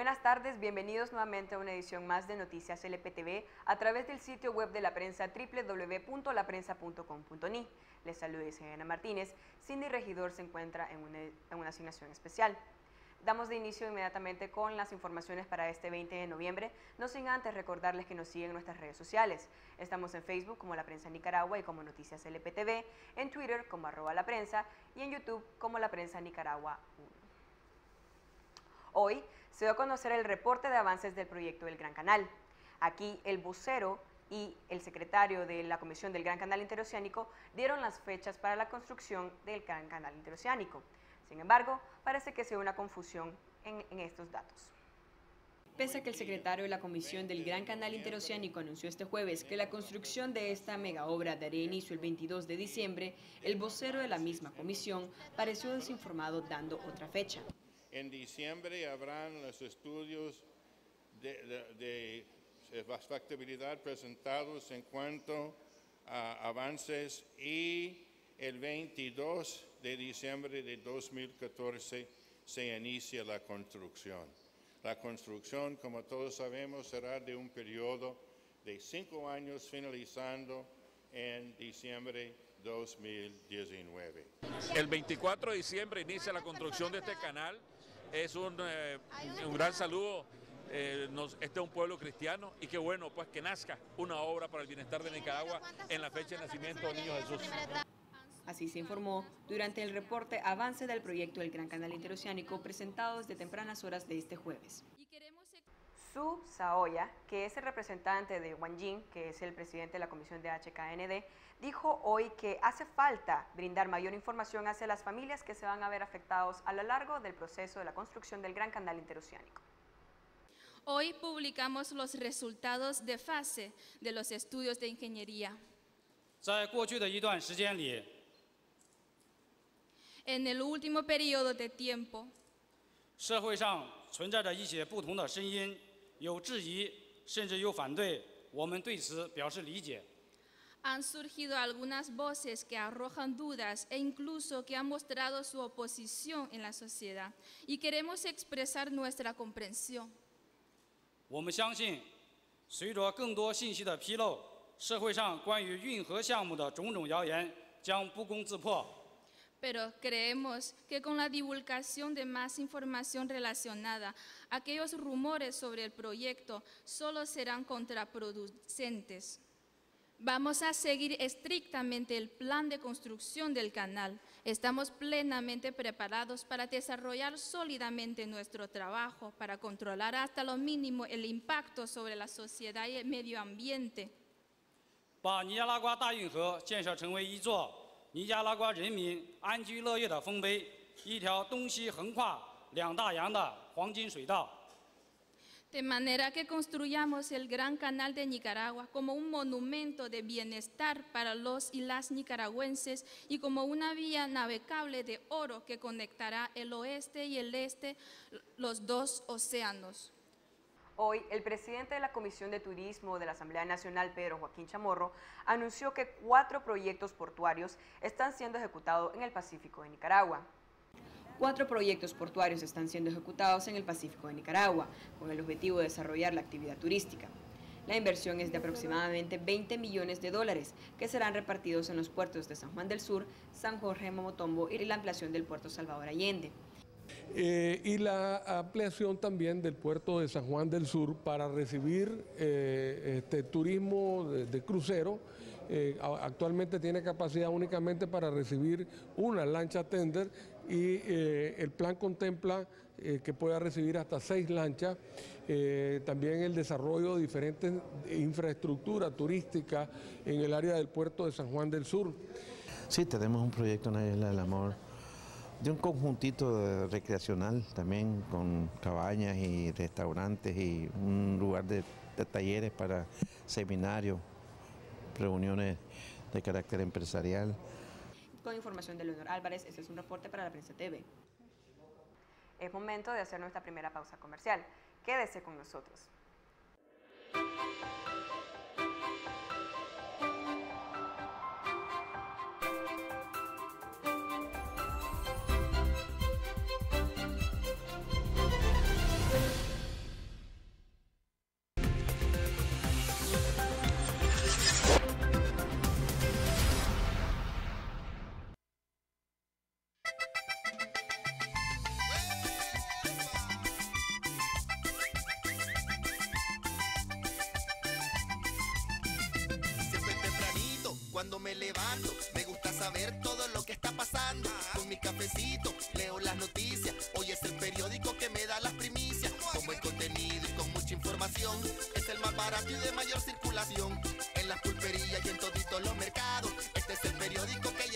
Buenas tardes, bienvenidos nuevamente a una edición más de Noticias LPTV a través del sitio web de la prensa www.laprensa.com.ni. Les saluda Isabela Martínez. Cindy Regidor se encuentra en una, asignación especial. Damos de inicio inmediatamente con las informaciones para este 20 de noviembre, no sin antes recordarles que nos siguen en nuestras redes sociales. Estamos en Facebook como La Prensa Nicaragua y como Noticias LPTV, en Twitter como arroba la prensa y en YouTube como La Prensa Nicaragua 1. Hoy se dio a conocer el reporte de avances del proyecto del Gran Canal. Aquí el vocero y el secretario de la Comisión del Gran Canal Interoceánico dieron las fechas para la construcción del Gran Canal Interoceánico. Sin embargo, parece que se ve una confusión en, en estos datos. Pese a que el secretario de la Comisión del Gran Canal Interoceánico anunció este jueves que la construcción de esta mega obra daría inicio el 22 de diciembre, el vocero de la misma comisión pareció desinformado dando otra fecha. En diciembre habrán los estudios de, factibilidad presentados en cuanto a avances y el 22 de diciembre de 2014 se inicia la construcción. La construcción, como todos sabemos, será de un periodo de cinco años finalizando en diciembre 2019. El 24 de diciembre inicia la construcción de este canal es un, eh, un gran saludo. Eh, nos, este es un pueblo cristiano y qué bueno pues que nazca una obra para el bienestar de Nicaragua en la fecha de nacimiento del Niño Jesús. Así se informó durante el reporte Avance del proyecto del Gran Canal Interoceánico presentado desde tempranas horas de este jueves. Su Saoya, que es el representante de Wanjin, que es el presidente de la Comisión de HKND, dijo hoy que hace falta brindar mayor información hacia las familias que se van a ver afectados a lo largo del proceso de la construcción del Gran Canal Interoceánico. Hoy publicamos los resultados de fase de los estudios de ingeniería. En el último periodo de tiempo, 社会上存在着一些不同的声音， 有质疑，甚至有反对，我们对此表示理解。han surgido algunas voces que arrojan dudas e incluso que han mostrado su oposición en la sociedad y queremos expresar nuestra comprensión. 我们相信，随着更多信息的披露，社会上关于运河项目的种种谣言将不攻自破。Pero creemos que con la divulgación de más información relacionada, aquellos rumores sobre el proyecto solo serán contraproducentes. Vamos a seguir estrictamente el plan de construcción del canal. Estamos plenamente preparados para desarrollar sólidamente nuestro trabajo, para controlar hasta lo mínimo el impacto sobre la sociedad y el medio ambiente. 把尼加拉瓜大运河建设成为一座尼加拉瓜人民安居乐业的丰碑，一条东西横跨两大洋的黄金水道。 De manera que construyamos el Gran Canal de Nicaragua como un monumento de bienestar para los y las nicaragüenses y como una vía navegable de oro que conectará el oeste y el este, los dos océanos. Hoy, el presidente de la Comisión de Turismo de la Asamblea Nacional, Pedro Joaquín Chamorro, anunció que cuatro proyectos portuarios están siendo ejecutados en el Pacífico de Nicaragua. Cuatro proyectos portuarios están siendo ejecutados en el Pacífico de Nicaragua, con el objetivo de desarrollar la actividad turística. La inversión es de aproximadamente 20 millones de dólares, que serán repartidos en los puertos de San Juan del Sur, San Jorge Momotombo y la ampliación del puerto Salvador Allende. Eh, y la ampliación también del puerto de San Juan del Sur para recibir eh, este, turismo de, de crucero. Eh, actualmente tiene capacidad únicamente para recibir una lancha tender y el plan contempla que pueda recibir hasta seis lanchas. también el desarrollo de diferentes infraestructuras turísticas en el área del puerto de San Juan del Sur. Sí, tenemos un proyecto en la Isla del Amor de un conjuntito recreacional también con cabañas y restaurantes y un lugar de, de talleres para seminarios, reuniones de carácter empresarial. Con información de Leonor Álvarez, este es un reporte para la Prensa TV. Es momento de hacer nuestra primera pausa comercial. Quédese con nosotros. Cuando me levanto, me gusta saber todo lo que está pasando. Con mi cafecito, leo las noticias. Hoy es el periódico que me da las primicias. Con buen contenido y con mucha información. Es el más barato y de mayor circulación. En las pulperías y en toditos los mercados. Este es el periódico que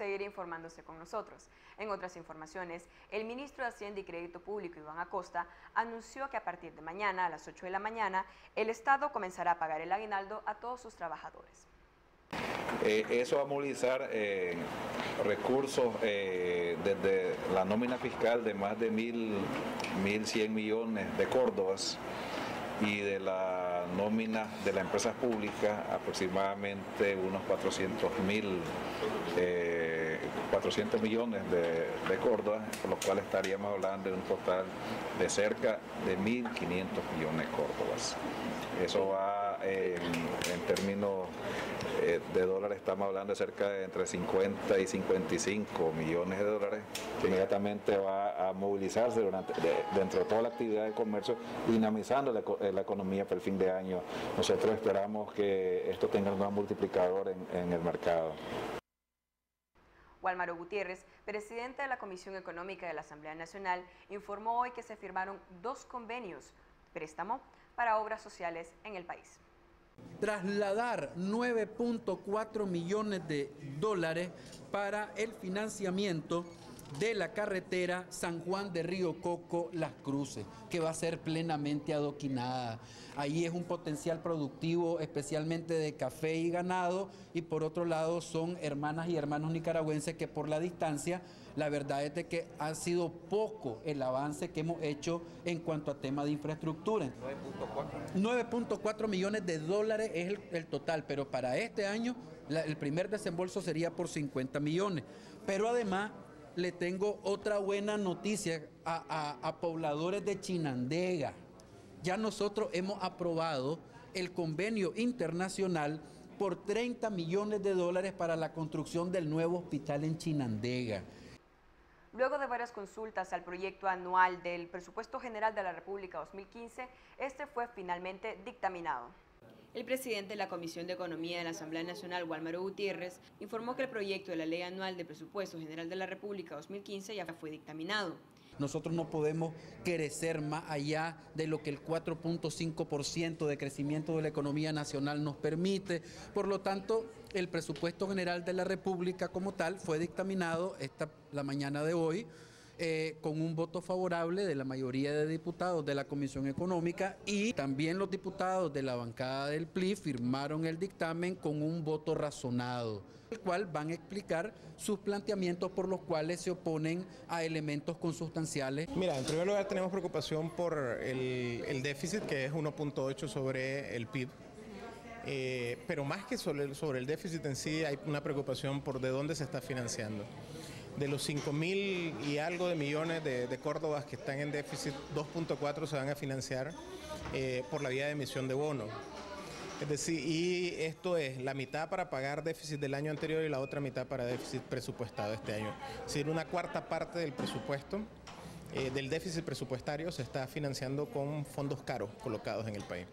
seguir informándose con nosotros. En otras informaciones, el ministro de Hacienda y Crédito Público, Iván Acosta, anunció que a partir de mañana, a las 8 de la mañana, el Estado comenzará a pagar el aguinaldo a todos sus trabajadores. Eh, eso va a movilizar eh, recursos eh, desde la nómina fiscal de más de mil, 1.100 millones de córdobas y de la nómina de las empresas públicas aproximadamente unos 400 mil 400 millones de, de córdobas, por lo cual estaríamos hablando de un total de cerca de 1.500 millones de córdobas. Eso va en, términos eh, de dólares, estamos hablando de cerca de entre 50 y 55 millones de dólares, que inmediatamente va a movilizarse durante, de- dentro de toda la actividad de comercio, dinamizando eh, la economía para el fin de año. Nosotros esperamos que esto tenga un multiplicador en el mercado. Walmaro Gutiérrez, presidente de la Comisión Económica de la Asamblea Nacional, informó hoy que se firmaron dos convenios préstamo para obras sociales en el país. trasladar 9.4 millones de dólares para el financiamiento de la carretera San Juan de Río Coco Las Cruces, que va a ser plenamente adoquinada. Ahí es un potencial productivo especialmente de café y ganado y por otro lado son hermanas y hermanos nicaragüenses que por la distancia la verdad es que ha sido poco el avance que hemos hecho en cuanto a tema de infraestructura. 9.4 millones de dólares es el, total, pero para este año el primer desembolso sería por 50 millones. Pero además le tengo otra buena noticia a, pobladores de Chinandega. Ya nosotros hemos aprobado el convenio internacional por 30 millones de dólares para la construcción del nuevo hospital en Chinandega. Luego de varias consultas al proyecto anual del Presupuesto General de la República 2015, este fue finalmente dictaminado. El presidente de la Comisión de Economía de la Asamblea Nacional, Walmaro Gutiérrez, informó que el proyecto de la Ley Anual del Presupuesto General de la República 2015 ya fue dictaminado. Nosotros no podemos crecer más allá de lo que el 4.5% de crecimiento de la economía nacional nos permite. Por lo tanto, el presupuesto general de la República como tal fue dictaminado esta, la mañana de hoy eh, con un voto favorable de la mayoría de diputados de la Comisión Económica y también los diputados de la bancada del PLI firmaron el dictamen con un voto razonado, el cual van a explicar sus planteamientos por los cuales se oponen a elementos consustanciales. Mira, en primer lugar tenemos preocupación por el, déficit que es 1.8 sobre el PIB. Eh, pero más que sobre el déficit en sí, hay una preocupación por de dónde se está financiando. De los 5 mil y algo de millones de, de Córdobas que están en déficit, 2.4 se van a financiar eh, por la vía de emisión de bono. Es decir, y esto es la mitad para pagar déficit del año anterior y la otra mitad para déficit presupuestado este año. Es decir, una cuarta parte del presupuesto, eh, del déficit presupuestario, se está financiando con fondos caros colocados en el país.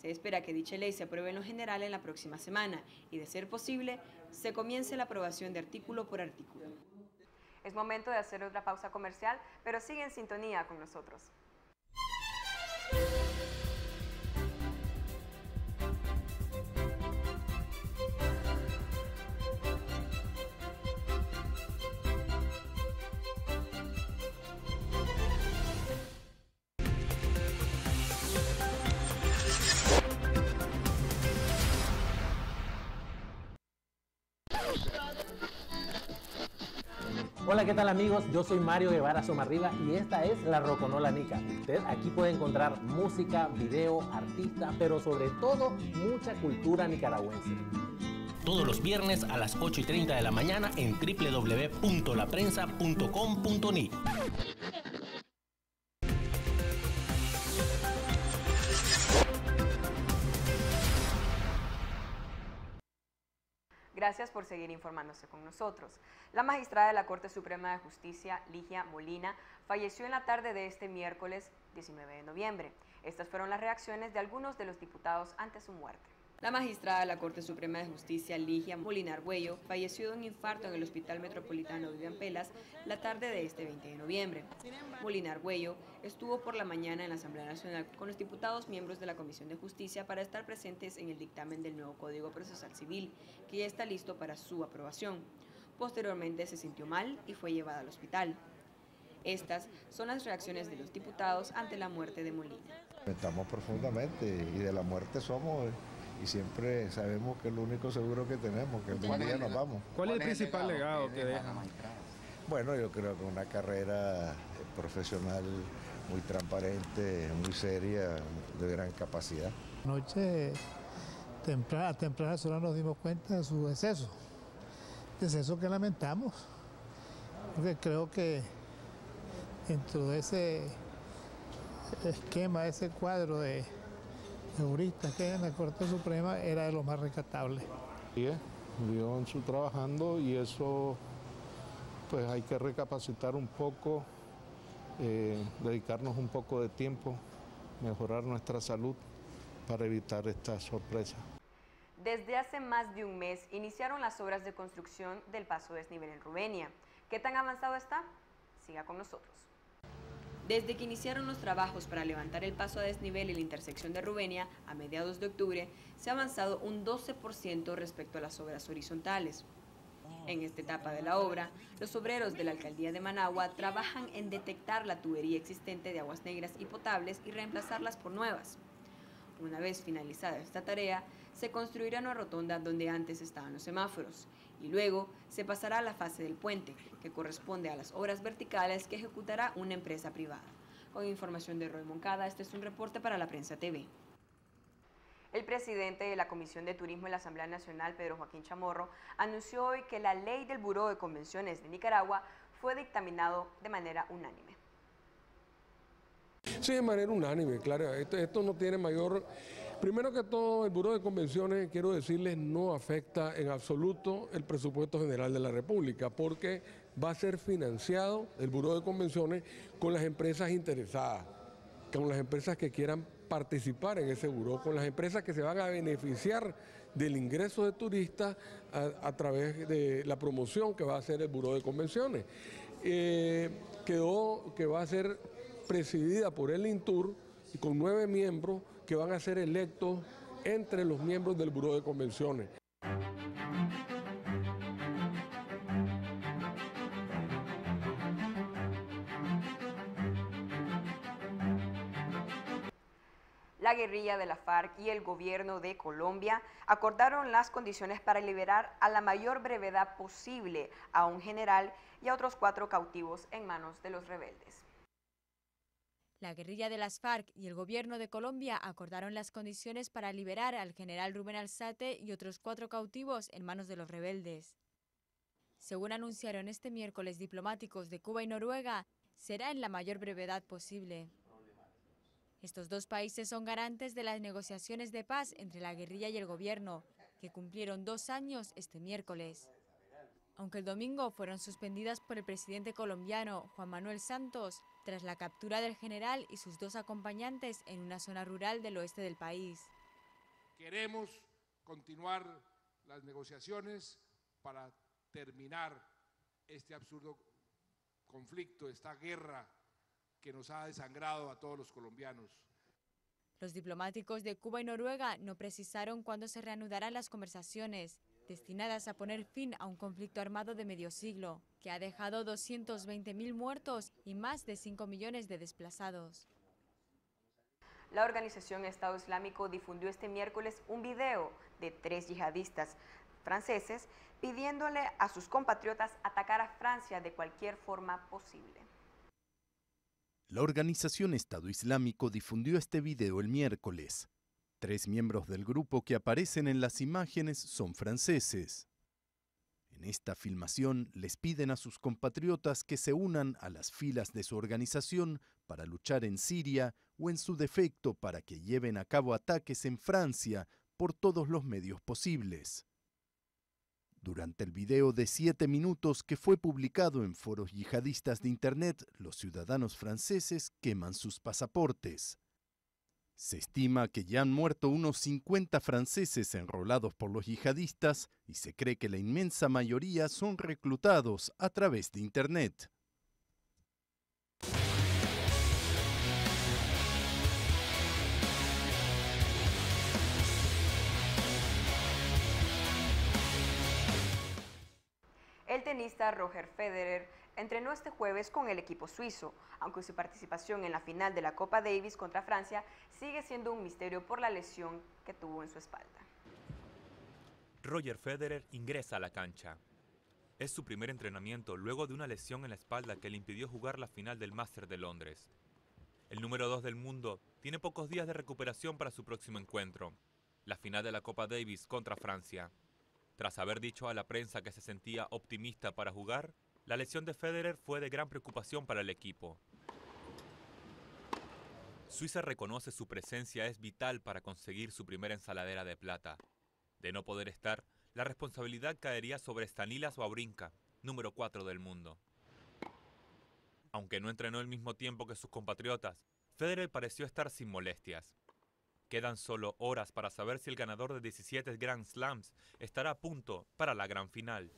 Se espera que dicha ley se apruebe en lo general en la próxima semana y, de ser posible, se comience la aprobación de artículo por artículo. Es momento de hacer otra pausa comercial, pero sigue en sintonía con nosotros. Hola, ¿qué tal amigos? Yo soy Mario Guevara Somarriba y esta es La Roconola Nica. Usted aquí puede encontrar música, video, artistas, pero sobre todo mucha cultura nicaragüense. Todos los viernes a las 8 y 30 de la mañana en www.laprensa.com.ni. Gracias por seguir informándose con nosotros. La magistrada de la Corte Suprema de Justicia, Ligia Molina, falleció en la tarde de este miércoles 19 de noviembre. Estas fueron las reacciones de algunos de los diputados ante su muerte. La magistrada de la Corte Suprema de Justicia, Ligia Molina Arguello, falleció de un infarto en el Hospital Metropolitano Vivian Pelas la tarde de este 20 de noviembre. Molina Arguello estuvo por la mañana en la Asamblea Nacional con los diputados miembros de la Comisión de Justicia para estar presentes en el dictamen del nuevo Código Procesal Civil, que ya está listo para su aprobación. Posteriormente se sintió mal y fue llevada al hospital. Estas son las reacciones de los diputados ante la muerte de Molina. Lamentamos profundamente y de la muerte somos y siempre sabemos que es lo único seguro que tenemos, que algún día nos vamos. ¿Cuál es el principal legado que deja? Bueno, yo creo que una carrera profesional muy transparente, muy seria, de gran capacidad. Anoche, temprana, a tempranas horas nos dimos cuenta de su deceso, deceso que lamentamos, porque creo que dentro de ese esquema, ese cuadro de jurista que en la Corte Suprema era de lo más rescatable. Sí, vio en su trabajando y eso pues hay que recapacitar un poco, eh, dedicarnos un poco de tiempo, mejorar nuestra salud para evitar esta sorpresa. Desde hace más de un mes iniciaron las obras de construcción del paso desnivel en Rubenia. ¿Qué tan avanzado está? Siga con nosotros. Desde que iniciaron los trabajos para levantar el paso a desnivel en la intersección de Rubenia a mediados de octubre, se ha avanzado un 12% respecto a las obras horizontales. En esta etapa de la obra, los obreros de la alcaldía de Managua trabajan en detectar la tubería existente de aguas negras y potables y reemplazarlas por nuevas. Una vez finalizada esta tarea, se construirá una rotonda donde antes estaban los semáforos y luego se pasará a la fase del puente, que corresponde a las obras verticales que ejecutará una empresa privada. Con información de Roy Moncada, este es un reporte para la Prensa TV. El presidente de la Comisión de Turismo de la Asamblea Nacional, Pedro Joaquín Chamorro, anunció hoy que la ley del Buró de Convenciones de Nicaragua fue dictaminado de manera unánime. Sí, de manera unánime, claro. Esto, esto no tiene mayor Primero que todo, el Buró de Convenciones, quiero decirles, no afecta en absoluto el presupuesto general de la República, porque va a ser financiado el Buró de Convenciones con las empresas interesadas, con las empresas que quieran participar en ese buró, con las empresas que se van a beneficiar del ingreso de turistas a, través de la promoción que va a hacer el Buró de Convenciones. Eh, quedó que va a ser presidida por el INTUR y con nueve miembros que van a ser electos entre los miembros del Buró de Convenciones. La guerrilla de la FARC y el gobierno de Colombia acordaron las condiciones para liberar a la mayor brevedad posible a un general y a otros cuatro cautivos en manos de los rebeldes. La guerrilla de las FARC y el gobierno de Colombia acordaron las condiciones para liberar al general Rubén Alzate y otros cuatro cautivos en manos de los rebeldes. Según anunciaron este miércoles diplomáticos de Cuba y Noruega, será en la mayor brevedad posible. Estos dos países son garantes de las negociaciones de paz entre la guerrilla y el gobierno, que cumplieron dos años este miércoles. Aunque el domingo fueron suspendidas por el presidente colombiano Juan Manuel Santos, tras la captura del general y sus dos acompañantes en una zona rural del oeste del país. Queremos continuar las negociaciones para terminar este absurdo conflicto, esta guerra que nos ha desangrado a todos los colombianos. Los diplomáticos de Cuba y Noruega no precisaron cuándo se reanudarán las conversaciones, destinadas a poner fin a un conflicto armado de medio siglo, que ha dejado 220.000 muertos y más de 5 millones de desplazados. La organización Estado Islámico difundió este miércoles un video de tres yihadistas franceses, pidiéndole a sus compatriotas atacar a Francia de cualquier forma posible. La organización Estado Islámico difundió este video el miércoles. Tres miembros del grupo que aparecen en las imágenes son franceses. En esta filmación les piden a sus compatriotas que se unan a las filas de su organización para luchar en Siria o en su defecto para que lleven a cabo ataques en Francia por todos los medios posibles. Durante el video de siete minutos que fue publicado en foros yihadistas de Internet, los ciudadanos franceses queman sus pasaportes. Se estima que ya han muerto unos 50 franceses enrolados por los yihadistas y se cree que la inmensa mayoría son reclutados a través de Internet. El tenista Roger Federer entrenó este jueves con el equipo suizo, aunque su participación en la final de la Copa Davis contra Francia sigue siendo un misterio por la lesión que tuvo en su espalda. Roger Federer ingresa a la cancha. Es su primer entrenamiento luego de una lesión en la espalda que le impidió jugar la final del Master de Londres. El número 2 del mundo tiene pocos días de recuperación para su próximo encuentro, la final de la Copa Davis contra Francia. Tras haber dicho a la prensa que se sentía optimista para jugar, la lesión de Federer fue de gran preocupación para el equipo. Suiza reconoce su presencia es vital para conseguir su primera ensaladera de plata. De no poder estar, la responsabilidad caería sobre Stanilas Wawrinka, número 4 del mundo. Aunque no entrenó el mismo tiempo que sus compatriotas, Federer pareció estar sin molestias. Quedan solo horas para saber si el ganador de 17 Grand Slams estará a punto para la gran final.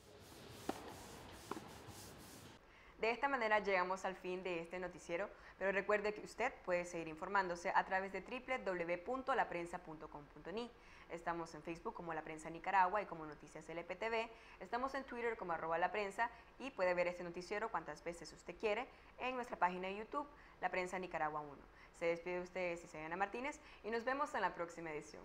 De esta manera llegamos al fin de este noticiero, pero recuerde que usted puede seguir informándose a través de www.laprensa.com.ni. Estamos en Facebook como La Prensa Nicaragua y como Noticias LPTV. Estamos en Twitter como arroba la prensa y puede ver este noticiero cuantas veces usted quiere en nuestra página de YouTube, La Prensa Nicaragua 1. Se despide usted Cisayana Martínez y nos vemos en la próxima edición.